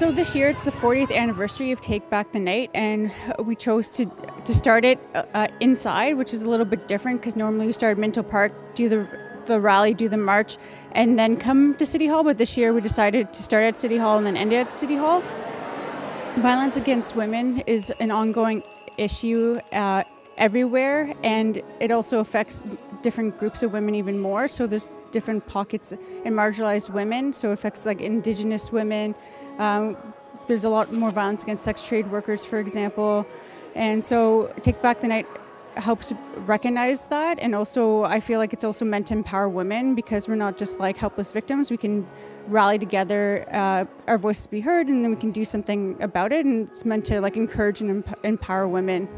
So this year it's the 40th anniversary of Take Back the Night, and we chose to to start it uh, inside, which is a little bit different because normally we start at Minto Park, do the the rally, do the march, and then come to City Hall. But this year we decided to start at City Hall and then end at City Hall. Violence against women is an ongoing issue uh, everywhere, and it also affects different groups of women even more. So there's different pockets in marginalized women. So it affects like Indigenous women. Um, there's a lot more violence against sex trade workers, for example. And so Take Back the Night helps recognize that. And also i feel like it's also meant to empower women because we're not just like helpless victims. We can rally together uh, our voices be heard and then we can do something about it. And it's meant to like encourage and emp- empower women